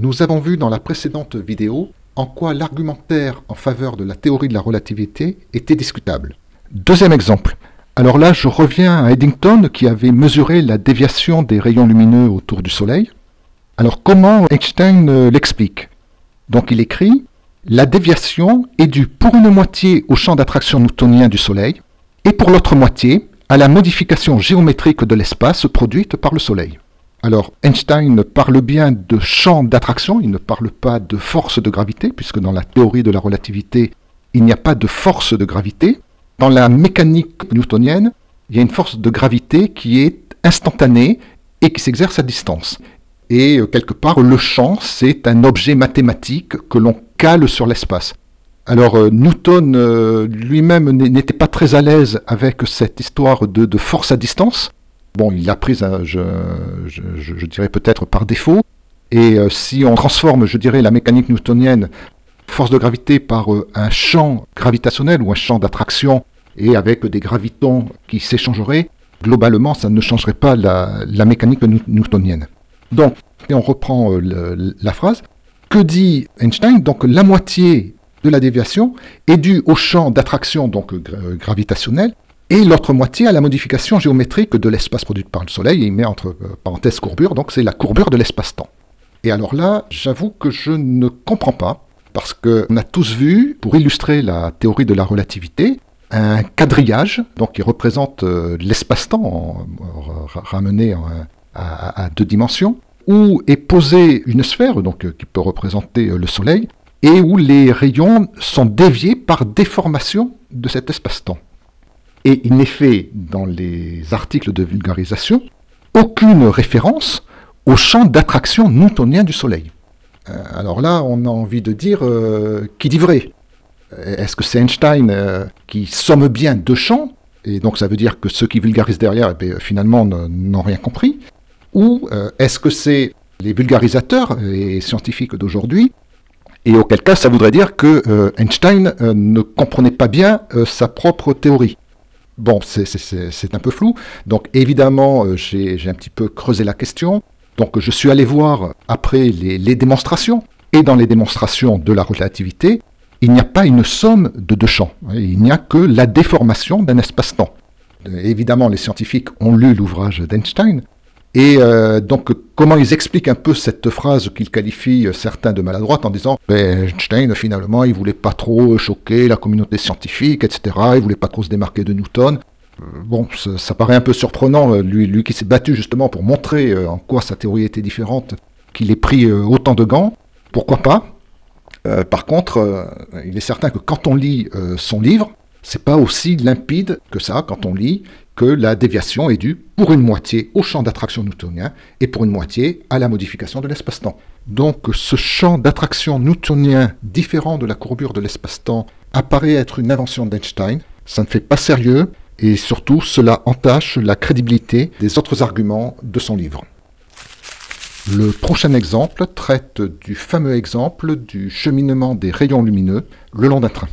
Nous avons vu dans la précédente vidéo en quoi l'argumentaire en faveur de la théorie de la relativité était discutable. Deuxième exemple. Alors là, je reviens à Eddington qui avait mesuré la déviation des rayons lumineux autour du Soleil. Alors comment Einstein euh, l'explique? Donc il écrit La déviation est due pour une moitié au champ d'attraction newtonien du Soleil et pour l'autre moitié à la modification géométrique de l'espace produite par le Soleil. Alors Einstein parle bien de champ d'attraction, il ne parle pas de force de gravité, puisque dans la théorie de la relativité, il n'y a pas de force de gravité. Dans la mécanique newtonienne, il y a une force de gravité qui est instantanée et qui s'exerce à distance. Et euh, quelque part, le champ, c'est un objet mathématique que l'on cale sur l'espace. Alors euh, Newton euh, lui-même n'était pas très à l'aise avec cette histoire de, de force à distance. Bon, il l'a prise, hein, je, dirais peut-être par défaut. Et euh, si on transforme, je dirais, la mécanique newtonienne, force de gravité, par euh, un champ gravitationnel ou un champ d'attraction, et avec des gravitons qui s'échangeraient, globalement, ça ne changerait pas la, mécanique newtonienne. Donc, et on reprend euh, la phrase. Que dit Einstein? Donc, la moitié de la déviation est due au champ d'attraction donc gravitationnel et l'autre moitié à la modification géométrique de l'espace produit par le Soleil, il met entre euh, parenthèses courbure, donc c'est la courbure de l'espace-temps. Et alors là, j'avoue que je ne comprends pas, parce qu'on a tous vu, pour illustrer la théorie de la relativité, un quadrillage, donc qui représente euh, l'espace-temps ramené à, deux dimensions, où est posée une sphère, donc euh, qui peut représenter le Soleil, et où les rayons sont déviés par déformation de cet espace-temps et il n'est fait dans les articles de vulgarisation aucune référence au champ d'attraction newtonien du Soleil. Euh, alors là, on a envie de dire euh, qui dit vrai? Est-ce que c'est Einstein euh, qui somme bien deux champs et donc ça veut dire que ceux qui vulgarisent derrière, eh finalement, n'ont rien compris? Ou est-ce que c'est les vulgarisateurs et scientifiques d'aujourd'hui et auquel cas, ça voudrait dire que Einstein ne comprenait pas bien sa propre théorie? Bon, c'est un peu flou. Donc évidemment, euh, j'ai un petit peu creusé la question. Donc je suis allé voir après les, démonstrations. Et dans les démonstrations de la relativité, il n'y a pas une somme de deux champs. Il n'y a que la déformation d'un espace-temps. Évidemment, les scientifiques ont lu l'ouvrage d'Einstein, et euh, donc, comment ils expliquent un peu cette phrase qu'ils qualifient euh, certains de maladroite en disant ben, Einstein, finalement, il voulait pas trop choquer la communauté scientifique, etc. Il voulait pas trop se démarquer de Newton. Euh, bon, ça, paraît un peu surprenant, lui, lui qui s'est battu justement pour montrer en quoi sa théorie était différente, qu'il ait pris autant de gants. Pourquoi pas? Par contre, il est certain que quand on lit son livre, c'est pas aussi limpide que ça quand on lit que la déviation est due pour une moitié au champ d'attraction newtonien et pour une moitié à la modification de l'espace-temps. Donc ce champ d'attraction newtonien différent de la courbure de l'espace-temps apparaît être une invention d'Einstein, ça ne fait pas sérieux et surtout cela entache la crédibilité des autres arguments de son livre. Le prochain exemple traite du fameux exemple du cheminement des rayons lumineux le long d'un train.